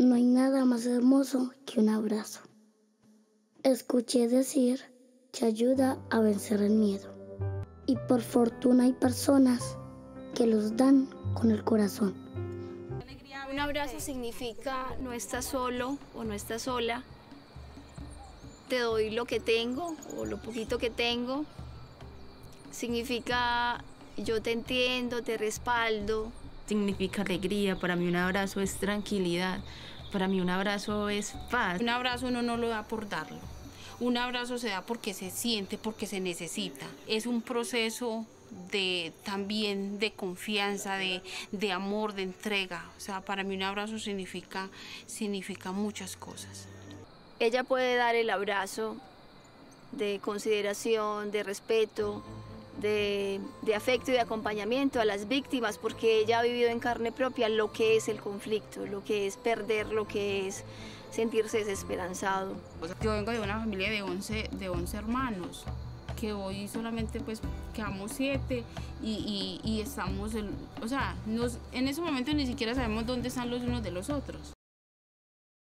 No hay nada más hermoso que un abrazo. Escuché decir que ayuda a vencer el miedo. Y por fortuna hay personas que los dan con el corazón. Un abrazo significa no estás solo o no estás sola. Te doy lo que tengo o lo poquito que tengo. Significa yo te entiendo, te respaldo. Significa alegría, para mí un abrazo es tranquilidad, para mí un abrazo es paz. Un abrazo uno no lo da por darlo. Un abrazo se da porque se siente, porque se necesita. Es un proceso de también de confianza, de, de, amor, de entrega. O sea, para mí un abrazo significa, significa muchas cosas. Ella puede dar el abrazo de consideración, de respeto, de, de, afecto y de acompañamiento a las víctimas porque ella ha vivido en carne propia lo que es el conflicto, lo que es perder, lo que es sentirse desesperanzado. Yo vengo de una familia de 11, de 11 hermanos que hoy solamente pues quedamos siete y, y, y estamos, en, o sea, nos, en ese momento ni siquiera sabemos dónde están los unos de los otros.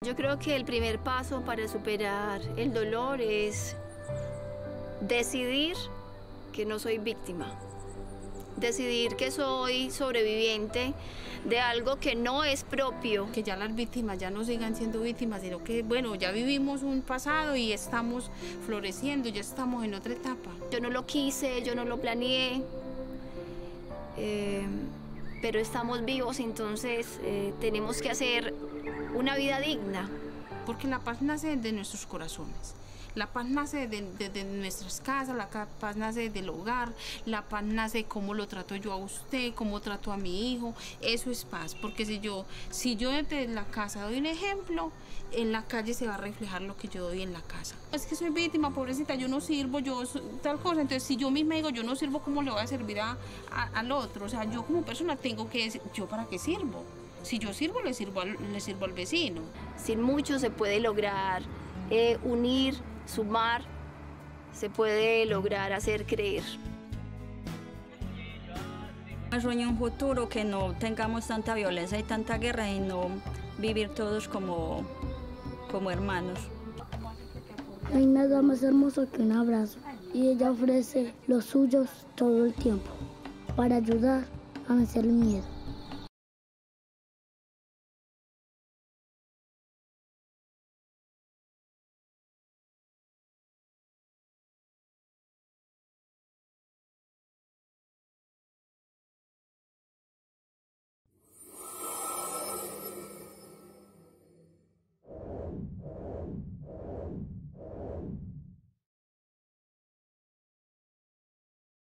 Yo creo que el primer paso para superar el dolor es decidir que no soy víctima, decidir que soy sobreviviente de algo que no es propio. Que ya las víctimas ya no sigan siendo víctimas, sino que, bueno, ya vivimos un pasado y estamos floreciendo, ya estamos en otra etapa. Yo no lo quise, yo no lo planeé, eh, pero estamos vivos, entonces eh, tenemos que hacer una vida digna. Porque la paz nace de nuestros corazones. La paz nace de, de, nuestras casas, la paz nace del hogar, la paz nace de cómo lo trato yo a usted, cómo trato a mi hijo. Eso es paz, porque si yo, si yo desde la casa doy un ejemplo, en la calle se va a reflejar lo que yo doy en la casa. Es que soy víctima, pobrecita, yo no sirvo, yo tal cosa. Entonces, si yo misma digo, yo no sirvo, ¿cómo le voy a servir a, a, al otro? O sea, yo como persona tengo que decir, ¿yo para qué sirvo? Si yo sirvo, le sirvo al, le sirvo al vecino. Sin mucho se puede lograr eh, unir sumar, se puede lograr hacer creer. Sueño un futuro que no tengamos tanta violencia y tanta guerra y no vivir todos como, como hermanos. No hay nada más hermoso que un abrazo y ella ofrece los suyos todo el tiempo para ayudar a vencer el miedo.